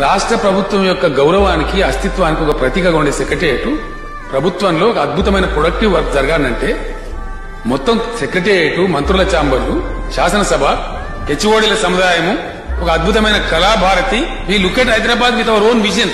రాష్ట్ర ప్రభుత్వం యొక్క గౌరవానికి అస్తిత్వానికి ఒక ప్రతీకగా ఉండే సెక్రటేరియట్ ప్రభుత్వంలో ఒక అద్భుతమైన ప్రొడక్టివ్ వర్క్ జరగాలంటే మొత్తం సెక్రటేరియట్ మంత్రుల ఛాంబర్లు శాసనసభ హెచ్ఓడిల సముదాయము ఒక అద్భుతమైన Kalabharathi. We look at Hyderabad with our own vision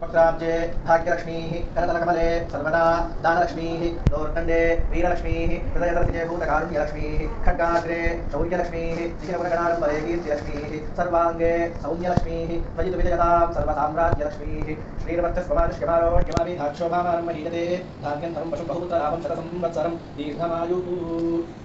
पत्राब्जे भाग्यलक्ष्मीः करतलकमले सर्वदा दानलक्ष्मीः दोर्दण्डे वीरलक्ष्मीः हृदयदर्शिजे भूतकारुण्यलक्ष्मीः खड्गाग्रे शौर्यलक्ष्मीः शिखरपुरगणाडम्बरे कीर्तिलक्ष्मीः, सर्वाङ्गे सौम्यलक्ष्मीः त्वजितु विजयतां सर्वसाम्राज्यलक्ष्मीः श्रीरवत्यस्वमानुष्यमारोग्यमाभिधाक्षोभामानं महीयते धान्यन्तरं पशुं बहुपुत्रलाभं शतसंवत्सरं, दीर्घमायुः।